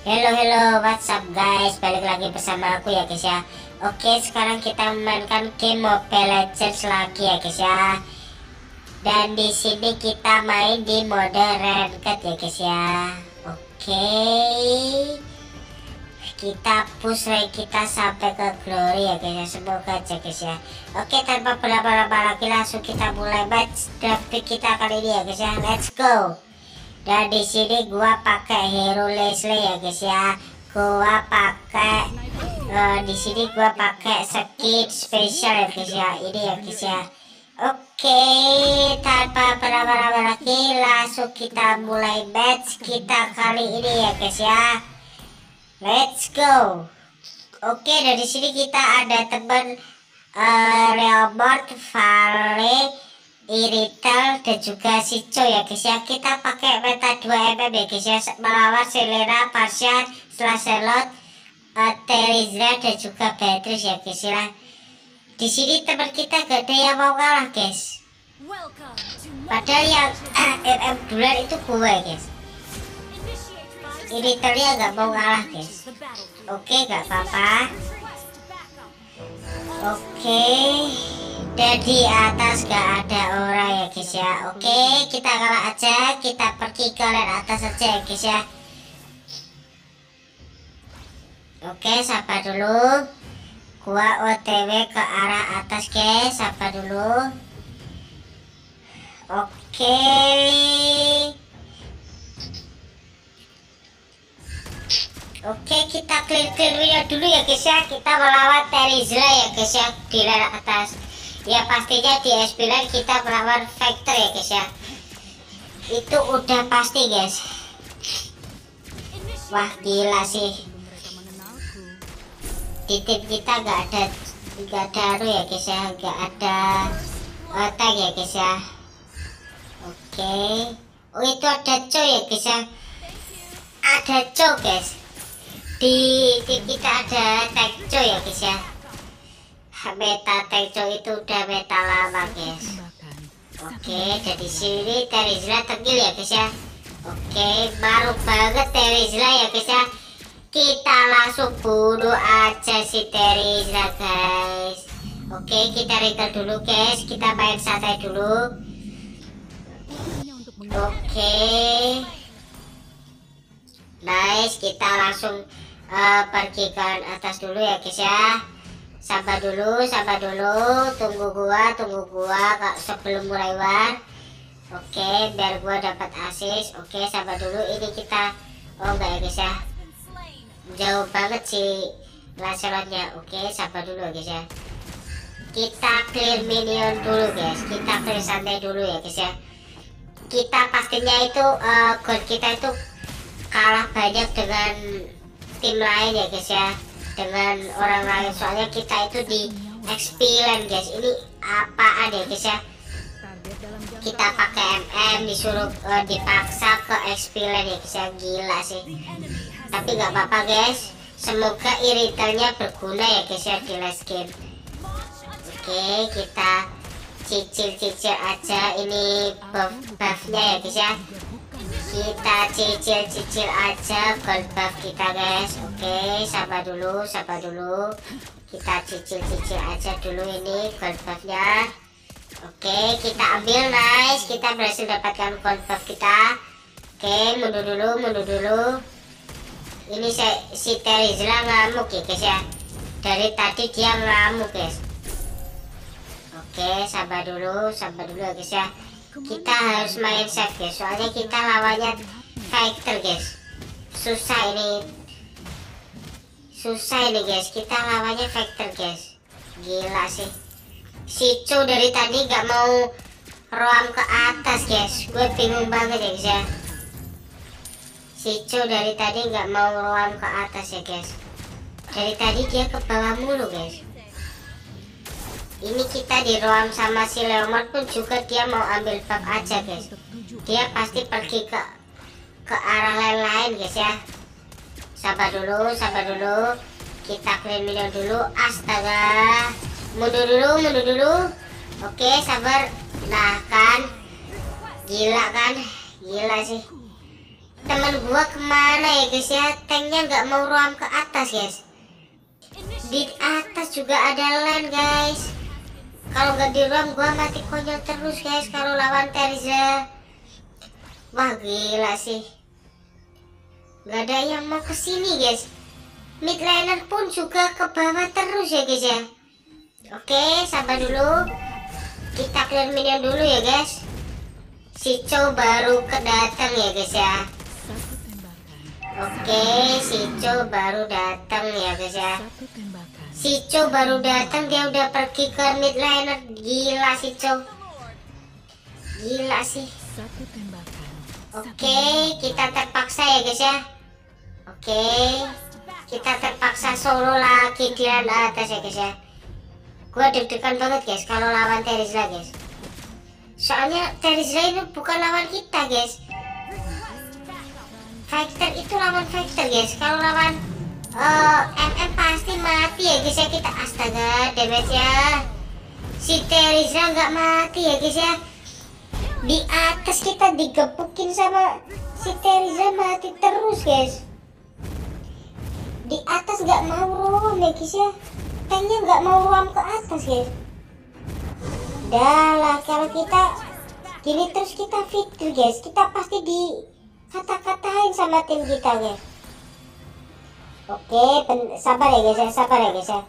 Hello hello what's up guys? Balik lagi bersama aku ya guys ya. Oke sekarang kita memainkan game Mobile Legends lagi ya guys ya. Dan di sini kita main di mode ranked ya guys ya. Oke. Kita push rank kita sampai ke glory ya guys ya. Semoga aja guys ya. Oke tanpa berlama-lama lagi langsung kita mulai match draft kita kali ini ya guys ya. Let's go dan di sini gua pakai hero Leslie ya guys ya. Gua pakai uh, di sini gua pakai skin spesial ya guys ya. Ini ya guys ya. Oke tanpa berlama-lama lagi langsung kita mulai match kita kali ini ya guys ya. Let's go. Oke dari sini kita ada teman uh, Leomord Vale Irital dan juga Sico ya guys ya. Kita pakai meta 2 mm ya guys ya. Melawan Selena, Parsian, Slaselot, uh, Terizra dan juga Beatrice ya guys ya. Di sini teman kita gak ada yang mau kalah guys. Padahal yang MM duluan itu gue guys. Iritalnya gak mau kalah guys. Oke gak apa-apa. Oke dan di atas gak ada orang ya guys ya. Oke kita kalah aja. Kita pergi ke lane atas aja ya guys ya. Oke sapa dulu. Gua otw ke arah atas guys. Sapa dulu. Oke. Oke kita clear clear dulu ya guys ya. Kita melawan Terizla ya guys ya di atas ya pastinya di S9 kita melawan Vector ya guys ya. Itu udah pasti guys. Wah gila sih. Di tim kita gak ada gak ada anu ya guys ya. Gak ada uh, tank ya guys ya. Oke. Okay. oh itu ada cow ya guys ya. Ada cow guys. Di tim kita ada tank cow ya guys ya meta Tejo itu udah meta lama guys. oke jadi sini Terizla tegil ya guys ya. Oke baru banget Terizla ya guys ya. Kita langsung bunuh aja si Terizla guys. Oke kita recall dulu guys. Kita main santai dulu. Oke. Nice kita langsung uh, pergi ke atas dulu ya guys ya sabar dulu sabar dulu. Tunggu gua tunggu gua kak sebelum mulai war oke biar gua dapat asis. Oke sabar dulu. Ini kita oh enggak ya guys ya? Jauh banget sih laserannya. Oke sabar dulu ya guys ya. Kita clear minion dulu guys. Kita clear santai dulu ya guys ya. Kita pastinya itu uh, gold kita itu kalah banyak dengan tim lain ya guys ya dengan orang lain. Soalnya kita itu di XP land guys. Ini apa ada guys ya? Kita pakai MM disuruh uh, dipaksa ke XP land ya guys ya. Gila sih. Tapi nggak apa-apa guys. Semoga iritalnya berguna ya guys ya di last game. Oke kita cicil-cicil aja ini buff buffnya ya guys ya kita cicil-cicil aja gold buff kita guys. Oke sabar dulu sabar dulu. Kita cicil-cicil aja dulu ini gold buffnya oke kita ambil nice kita berhasil dapatkan gold buff kita. Oke mundur dulu mundur dulu. Ini si, si Terizla ngamuk ya guys ya. Dari tadi dia ngamuk guys. Oke sabar dulu sabar dulu ya guys ya kita harus main safe guys. Soalnya kita lawannya fighter guys. Susah ini. Susah ini guys. Kita lawannya fighter guys. Gila sih. Si Chu dari tadi gak mau roam ke atas guys. Gue bingung banget ya guys ya. Si Chu dari tadi gak mau roam ke atas ya guys. Dari tadi dia ke bawah mulu guys ini kita di ruang sama si Leomord pun juga dia mau ambil buff aja guys. Dia pasti pergi ke ke arah lain-lain guys ya. Sabar dulu sabar dulu. Kita clean minion dulu. Astaga. Mundur dulu mundur dulu. Oke sabar. Nah kan. Gila kan? Gila sih. Teman gua ke mana ya guys ya? Tanknya nggak mau ruam ke atas guys. Di atas juga ada land guys kalau nggak di ruam gua mati konyol terus guys. Kalau lawan Terza. Wah gila sih. Nggak ada yang mau ke sini guys. Mid laner pun juga ke bawah terus ya guys ya. Oke sabar dulu. Kita clear minion dulu ya guys. Si Chow baru kedatang ya guys ya. Oke si Chow baru datang ya guys ya si Chow baru datang dia udah pergi ke mid laner gila si Chow gila sih. Oke kita terpaksa ya guys ya. Oke kita terpaksa solo lagi di atas ya guys ya. Gue deg-degan banget guys kalau lawan Terizla guys. Soalnya Terizla ini bukan lawan kita guys. Fighter itu lawan fighter guys. Kalau lawan uh, eh, mati ya guys ya. Kita astaga damage ya. Si Terizla nggak mati ya guys ya. Di atas kita digebukin sama si Terizla mati terus guys. Di atas nggak mau ruam ya guys ya. Tanknya nggak mau ruam ke atas guys. Dah lah kalau kita gini terus kita victory guys. Kita pasti di kata-katain sama tim kita guys oke sabar ya guys ya sabar ya guys ya.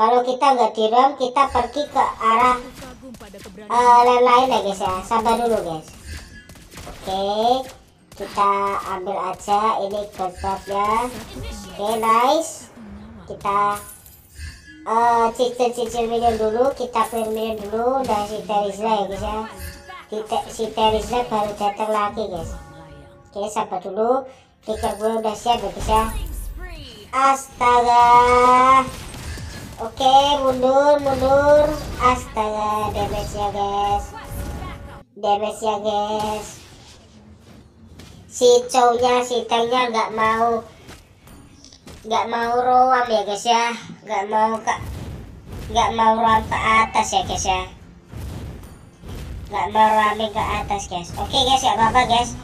Kalau kita nggak di ruam kita pergi ke arah uh, lain-lain ya guys ya. Sabar dulu guys. Oke kita ambil aja ini gold ya oke okay, nice. Kita uh, cicil-cicil minion dulu kita clear minion dulu dan si Terizla ya guys ya. Kita, si Terizla baru datang lagi guys. Oke okay, sabar dulu. Flicker gue udah siap ya guys ya astaga. Oke mundur mundur. Astaga damage ya guys. Damage ya guys. Si cownya si tanknya nggak mau nggak mau roam ya guys ya. Nggak mau ke nggak mau roam ke atas ya guys ya. Nggak mau roaming ke atas guys. Oke guys ya apa-apa guys.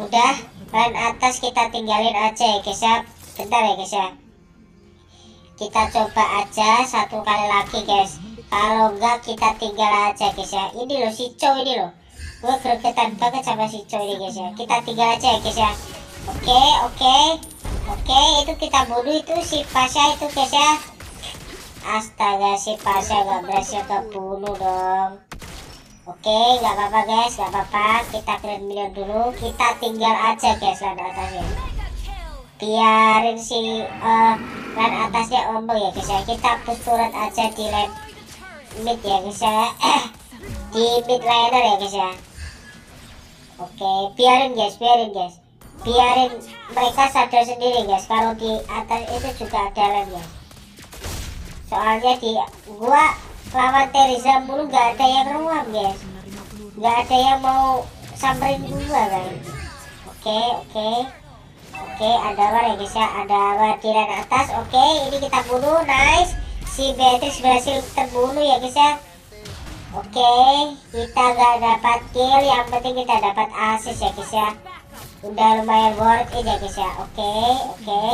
Udah plan atas kita tinggalin aja ya guys ya bentar ya guys ya. Kita coba aja satu kali lagi guys. Kalau enggak kita tinggal aja guys ya. Ini loh si cow ini loh. Gue gregetan banget sama si Joe ini guys ya. Kita tinggal aja ya guys ya. Oke oke. Oke itu kita bunuh itu si Pasha itu guys ya. Astaga si Pasha gak berhasil kebunuh dong. Oke gak apa-apa guys. Gak apa-apa. Kita clear million dulu. Kita tinggal aja guys lan atasnya biarin si uh, lan atasnya omong ya guys ya. Kita push turun aja di lane mid ya guys ya. Di mid laner ya guys ya. Oke biarin guys biarin guys. Biarin mereka sadar sendiri guys. Kalau di atas itu juga ada lem guys. Soalnya di gua lawan Teresa mulu gak ada yang ruam guys. Gak ada yang mau samperin gua guys. Oke oke oke ada ya guys ya ada war di atas oke ini kita bunuh nice si Beatrix berhasil terbunuh ya guys ya Oke, kita gak dapat kill, yang penting kita dapat assist ya guys ya. Udah lumayan worth it ya guys ya. Oke, oke.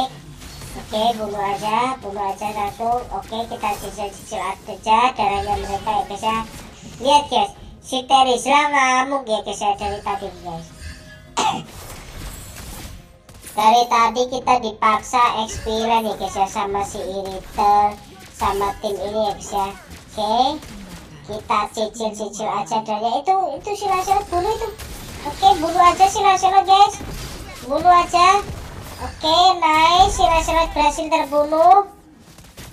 Oke, bunuh aja, bunuh aja satu. Oke, kita cicil-cicil aja darahnya mereka ya guys ya. Lihat guys, si Terisla ngamuk ya guys ya dari tadi guys. Dari tadi kita dipaksa experience ya guys ya sama si Iriter sama tim ini ya guys ya. Oke kita cicil-cicil aja dan ya itu itu sila-sila bunuh itu. Oke bunuh aja sila-sila guys. Bunuh aja. Oke nice sila-sila berhasil terbunuh.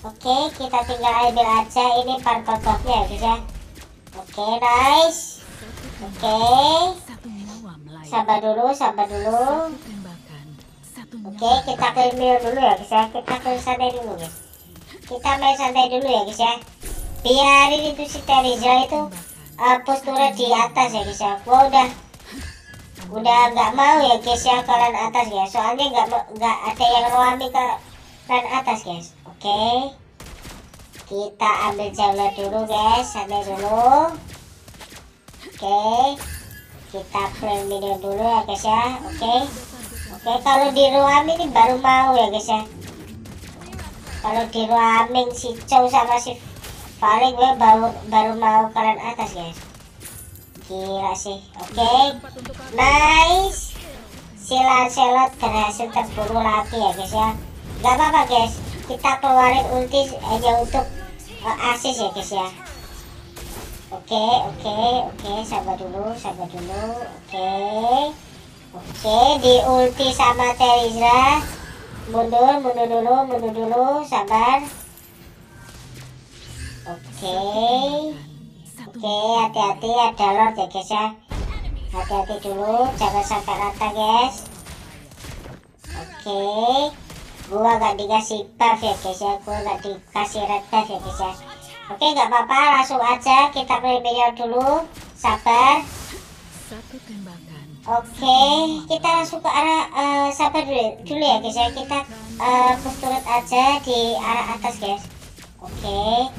Oke kita tinggal ambil aja ini partotoknya ya guys ya. Oke nice. Oke. Sabar dulu sabar dulu oke kita clear dulu ya guys ya kita clear santai dulu guys kita main santai dulu ya guys ya biarin itu si Teriza itu uh, postura di atas ya guys ya gua udah udah nggak mau ya guys ya kalian atas ya soalnya nggak nggak ada yang roami ke kalian atas guys oke okay. kita ambil jauh dulu guys sampai dulu oke okay. kita frame video dulu ya guys ya oke okay. Oke, kalau di ruang ini baru mau ya guys ya. Kalau di ruang si Chow sama si Paling gue baru baru mau kalian atas guys. Gila sih. Oke. Nice. Si Lancelot berhasil terburu lagi ya guys ya. Gak apa-apa guys. Kita keluarin ulti aja untuk uh, asis ya guys ya. Oke, oke, oke, sabar dulu, sabar dulu. Oke. Oke, di ulti sama Teriza. Mundur, mundur dulu, mundur dulu, sabar. Oke. Oke, hati-hati ada Lord ya guys ya. Hati-hati dulu, jangan sampai rata guys. Oke. Gua gak dikasih buff ya guys ya, gua gak dikasih red buff ya guys ya. Oke, nggak apa-apa, langsung aja kita prepare dulu. Sabar. Satu Oke, kita langsung ke arah uh, sabar dulu, dulu ya guys ya. Kita uh, turut aja di arah atas guys. Oke,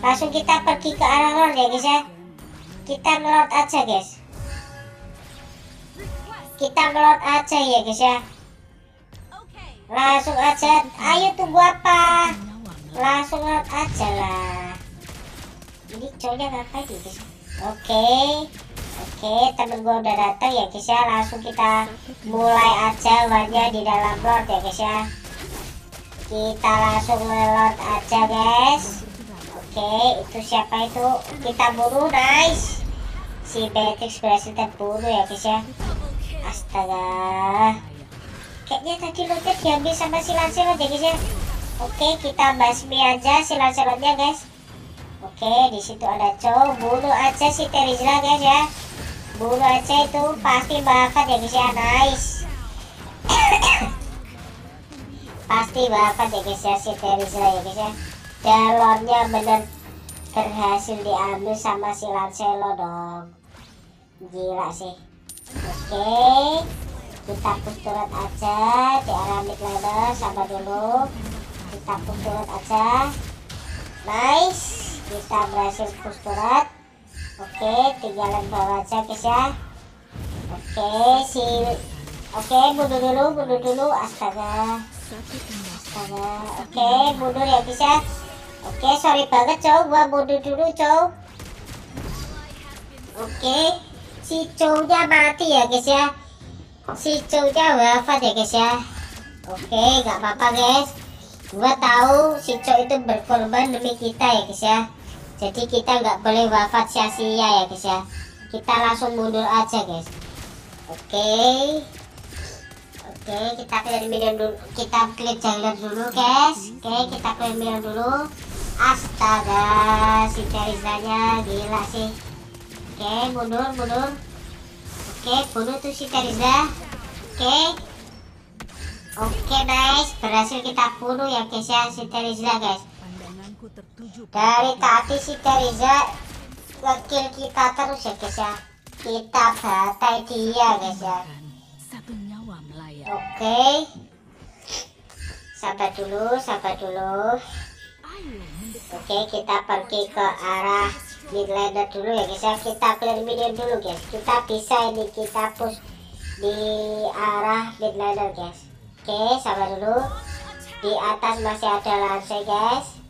langsung kita pergi ke arah lord ya guys ya. Kita melord aja guys. Kita melord aja ya guys ya. Langsung aja. Ayo tunggu apa? Langsung melord aja lah. Ini cowoknya ngapain guys? Oke. Oke, gue udah datang ya guys ya. Langsung kita mulai aja warnya di dalam lord ya guys ya. Kita langsung ngelord aja guys. Oke, itu siapa itu? Kita bunuh, nice. Si Beatrix berhasil terburu ya guys ya. Astaga. Kayaknya tadi lordnya diambil sama si Lancelot ya guys ya. Oke, kita basmi aja si Lancelotnya guys. Oke, di situ ada cowok. Bunuh aja si Terizla guys ya. Bunuh aja itu pasti bakat ya guys ya. Nice. Pasti bakat ya guys ya si Teresa ya guys ya. Jalurnya bener berhasil diambil sama si Lancelo dong. Gila sih. Oke kita push aja di arah mid sabar dulu. Kita push aja nice kita berhasil push turret Oke, tinggalan bawah aja guys ya. Oke, si Oke, mundur dulu, mundur dulu. Astaga. Astaga. Oke, mundur ya guys ya. Oke, sorry banget cow, gua mundur dulu cow. Oke, si cownya mati ya guys ya. Si cownya wafat ya guys ya. Oke, nggak apa-apa guys. Gua tahu si cow itu berkorban demi kita ya guys ya jadi kita nggak boleh wafat sia-sia ya guys ya. Kita langsung mundur aja guys. Oke. Okay. oke okay, kita clear minion dulu. Kita clear jungler dulu guys. Oke okay, kita clear minion dulu. Astaga si Terizanya gila sih. Oke okay, mundur mundur. Oke okay, bunuh tuh si Teriza. Oke. Okay. oke okay, nice berhasil kita bunuh ya guys ya si Teriza guys dari tadi si Teriza ngekill kita terus ya guys ya. Kita batai dia guys ya. oke. Okay. sabar dulu sabar dulu. Oke okay, kita pergi ke arah mid laner dulu ya guys ya. Kita clear minion dulu guys. Kita bisa ini kita push di arah mid laner guys. Oke okay, sabar dulu. Di atas masih ada lance guys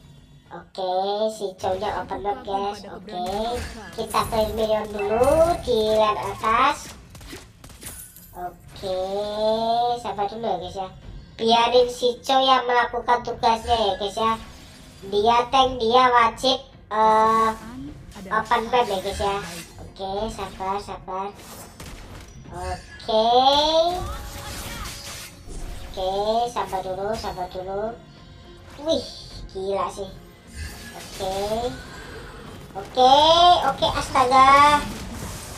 Oke, si cowoknya open up guys. Oke, kita play minion dulu di lane atas. Oke, sabar dulu ya guys ya. Biarin si cow yang melakukan tugasnya ya guys ya. Dia tank, dia wajib uh, open map ya guys ya. Oke, sabar, sabar. Oke. Oke, sabar dulu, sabar dulu. Wih, gila sih. Oke. Oke, oke astaga.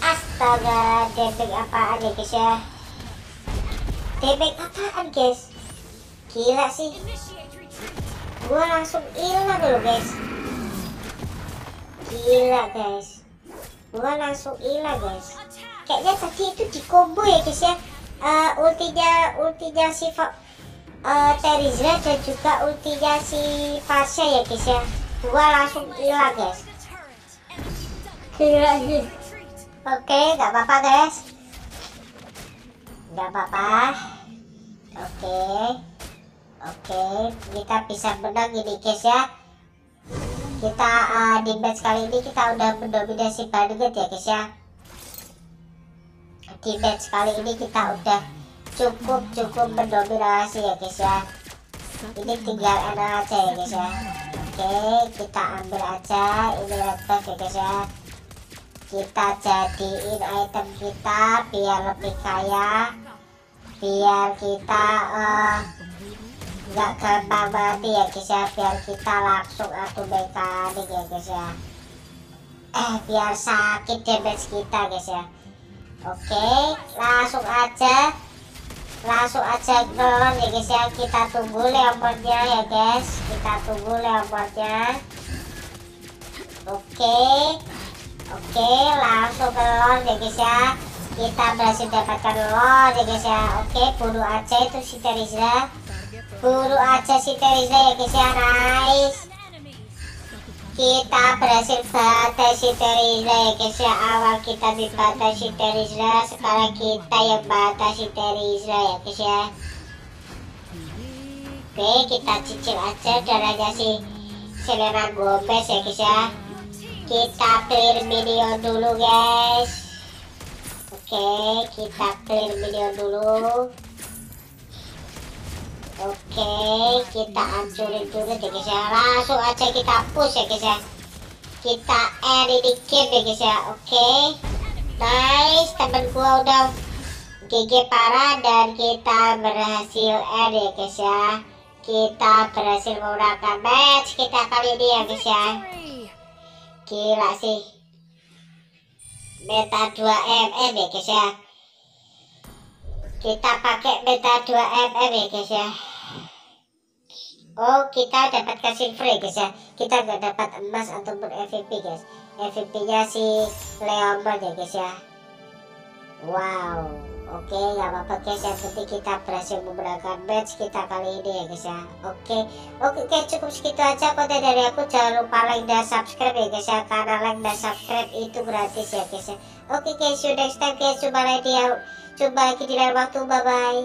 Astaga, debek apaan ya guys ya? Debek apaan guys? Gila sih. Gua langsung hilang loh guys. Gila guys. Gua langsung hilang guys. Kayaknya tadi itu di combo ya guys ya. Uh, ultinya ultinya si uh, Terizla dan juga ultinya si Fasha ya guys ya gua langsung hilang guys. Gila sih. Oke nggak apa-apa guys. Nggak apa-apa. Oke. Oke kita bisa menang ini guys ya. Kita uh, di match kali ini kita udah mendominasi banget ya guys ya. Di match kali ini kita udah cukup cukup mendominasi ya guys ya. Ini tinggal enak aja ya guys ya oke kita ambil aja ini buff ya guys ya. Kita jadiin item kita biar lebih kaya biar kita uh, nggak gampang mati ya guys ya. Biar kita langsung adu mekanik ya guys ya. Eh biar sakit damage kita guys ya. Oke langsung aja langsung aja ngelon ya guys ya kita tunggu leopardnya ya guys. Kita tunggu leopardnya. Oke. Oke langsung ngelon ya guys ya. Kita berhasil dapatkan lor ya guys ya. Oke bunuh aja itu si Terizla bunuh aja si Terizla ya guys ya. Nice kita berhasil bantai si Terizla ya guys ya. Awal kita dibantai si Terizla sekarang kita yang bantai si Terizla ya guys ya. Oke kita cicil aja darahnya si Selena Gomez ya guys ya. Kita clear minion dulu guys. Oke kita clear minion dulu Oke, kita hancurin dulu deh guys ya. Langsung aja kita push ya guys ya. Kita game ya guys ya. Oke. Nice, temen gua udah GG parah dan kita berhasil add ya guys ya. Kita berhasil menggunakan match kita kali ini ya guys ya. Gila sih. Meta 2 MM ya guys ya kita pakai beta 2 mm ya guys ya. Oh kita dapatkan silver ya guys ya. Kita nggak dapat emas ataupun MVP guys. MVP nya si Leomord ya guys ya. Wow. Oke okay, nggak apa-apa guys yang penting kita berhasil memenangkan match kita kali ini ya guys ya. Oke. Okay. oke okay, guys cukup segitu aja konten dari aku. Jangan lupa like dan subscribe ya guys ya. Karena like dan subscribe itu gratis ya guys ya. Oke guys see you next time guys. Coba lagi Coba lagi di lain waktu. Bye-bye.